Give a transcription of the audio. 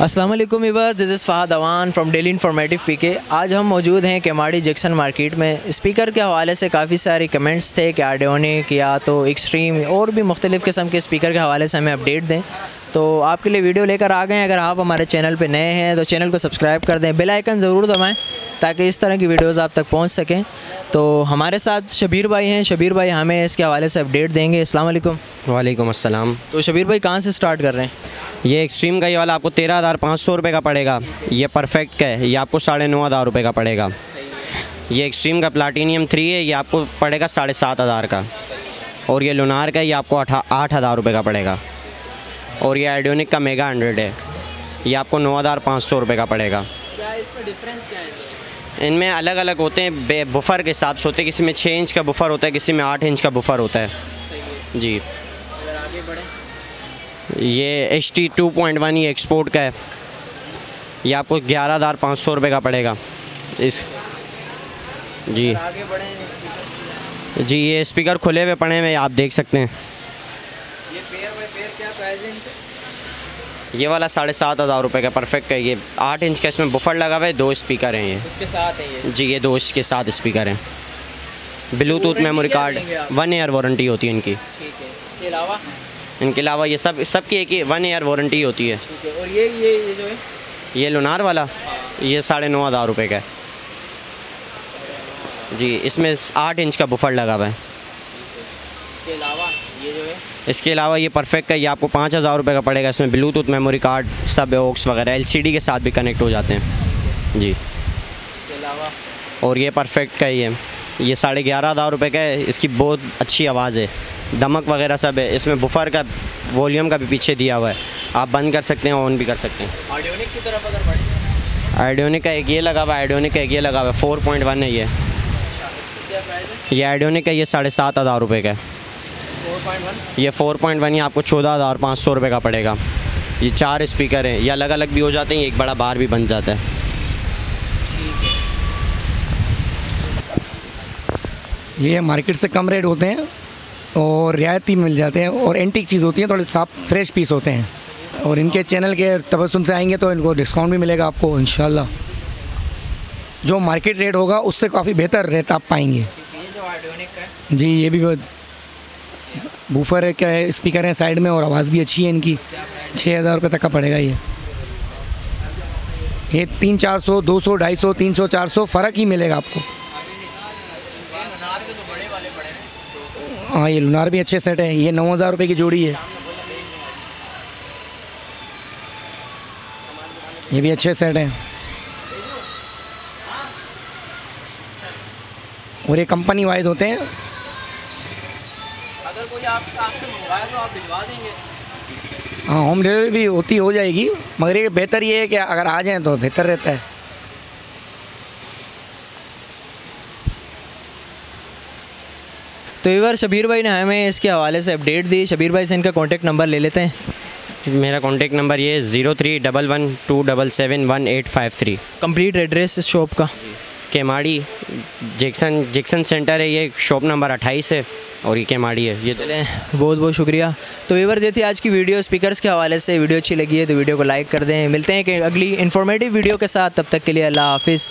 अस्सलाम वालेकुम Ibad this is Fahad Awan from Daily Informative PK आज हम मौजूद हैं केमाड़ी जैक्सन मार्केट में। स्पीकर के हवाले से काफ़ी सारे कमेंट्स थे कि आडियोनिक या तो एक्सट्रीम और भी मुख्तलिफ़ किस्म के स्पीकर के हवाले से हमें अपडेट दें। तो आपके लिए वीडियो लेकर आ गए हैं। अगर आप हमारे चैनल पर नए हैं तो चैनल को सब्सक्राइब कर दें। बेल आइकन ज़रूर दबाएँ ताकि इस तरह की वीडियोस आप तक पहुँच सकें। तो हमारे साथ शबीर भाई हैं। शबीर भाई हमें इसके हवाले से अपडेट देंगे। अस्सलाम वालेकुम। वालेकुम अस्सलाम। तो शबीर भाई कहाँ से स्टार्ट कर रहे हैं? ये एक्सट्रीम का ये वाला आपको तेरह हज़ार पाँच सौ रुपये का पड़ेगा। ये परफेक्ट का है। ये आपको साढ़े नौ हज़ार रुपये का पड़ेगा। ये एक्सट्रीम का प्लाटीनियम थ्री है। ये आपको पड़ेगा साढ़े सात हज़ार का। और ये लुनार का ये आपको अठा आठ हज़ार रुपये का पड़ेगा। और ये आइडियोनिक का मेगा हंड्रेड है। ये आपको नौ हज़ार पाँच सौ रुपये का पड़ेगा। क्या इसमें डिफरेंस क्या है? इनमें अलग अलग होते हैं बे बुफ़र के हिसाब से होते हैं। किसी में छः इंच का बुफ़र होता है किसी में आठ इंच का बुफ़र होता है। जी। अगर आगे बढ़ें। ये H T two point one ये एक्सपोर्ट का है। ये आपको ग्यारह हज़ार पाँच सौ रुपये का पड़ेगा। इस जी। आगे बढ़ें जी ये स्पीकर खुले हुए पड़े हुए आप देख सकते हैं। पेयर क्या प्राइस है इनके? ये वाला साढ़े सात हज़ार रुपये का परफेक्ट है ये आठ इंच का इसमें बुफर लगा हुआ है दो स्पीकर हैं ये। इसके साथ है ये? जी ये दो इसके साथ स्पीकर हैं। Bluetooth memory card one year warranty होती है इनकी। ठीक है इसके अलावा? इनके अलावा ये सब सबकी एक ही वन ईयर वारंटी होती है। ठीक है और ये ये ये जो है? ये लुनार वाला? ये साढ़े नौ हज़ार रुपये का है। जी इसमें आठ इंच का बुफर लगा हुआ है। इसके अलावा ये जो है इसके अलावा ये परफेक्ट है ये आपको पाँच हज़ार रुपये का पड़ेगा। इसमें ब्लूटूथ मेमोरी कार्ड सब ओक्स वगैरह एलसीडी के साथ भी कनेक्ट हो जाते हैं। जी। इसके अलावा और ये परफेक्ट का ही है। ये साढ़े ग्यारह हज़ार रुपये का है इसकी बहुत अच्छी आवाज़ है। दमक वगैरह सब है इसमें बुफर का वॉल्यूम का भी पीछे दिया हुआ है। आप बंद कर सकते हैं ऑन भी कर सकते हैं। ऑडियोनिक की तरफ़ अगर बढ़ें आइडियोनिक का एक ये लगा हुआ है आइडियोनिक का एक ये लगा हुआ है फोर पॉइंट वन है ये। अच्छा ये आइडियोनिक का ये साढ़े सात हज़ार रुपये का है। ये फोर पॉइंट वन ये आपको चौदह हज़ार पाँच सौ रुपये का पड़ेगा। ये चार स्पीकर हैं ये अलग अलग भी हो जाते हैं एक बड़ा बार भी बन जाता है। ये मार्केट से कम रेट होते हैं और रियायती मिल जाते हैं और एंटीक चीज़ होती है थोड़े साफ़ फ्रेश पीस होते हैं। और इनके चैनल के तबसुम से आएँगे तो इनको डिस्काउंट भी मिलेगा आपको इन जो मार्केट रेट होगा उससे काफ़ी बेहतर रेट आप पाएँगे। ये जो है। ये भी बहुत बूफर है, क्या है स्पीकर है साइड में और आवाज़ भी अच्छी है इनकी। छः हज़ार रुपये तक का पड़ेगा ये। ये तीन चार सौ, दो सौ, ढाई सौ, तीन सौ, चार सौ, फ़र्क ही मिलेगा आपको। हाँ ये लुनार भी अच्छे सेट है। ये नौ हज़ार रुपये की जोड़ी है। ये भी अच्छे सेट हैं। और ये कंपनी वाइज होते हैं अगर कोई आप आपसे मंगवाए तो आप भिजवा देंगे। हाँ होम डिलीवरी भी होती हो जाएगी मगर ये बेहतर ये है कि अगर आ जाएँ तो बेहतर रहता है। तो एक बार शबीर भाई ने हमें इसके हवाले से अपडेट दी। शबीर भाई से इनका कॉन्टैक्ट नंबर ले लेते हैं। मेरा कॉन्टेक्ट नंबर ये zero three double one two double seven one eight five three complete address इस शॉप का। केमाड़ी जैक्सन जैक्सन सेंटर है ये शॉप नंबर अट्ठाईस है। और ये केमाड़ी है? ये चलें बहुत बहुत शुक्रिया। तो वीवर थी आज की वीडियो। स्पीकर्स के हवाले से वीडियो अच्छी लगी है तो वीडियो को लाइक कर दें। मिलते हैं कि अगली इन्फॉर्मेटिव वीडियो के साथ। तब तक के लिए अल्लाह हाफिज़।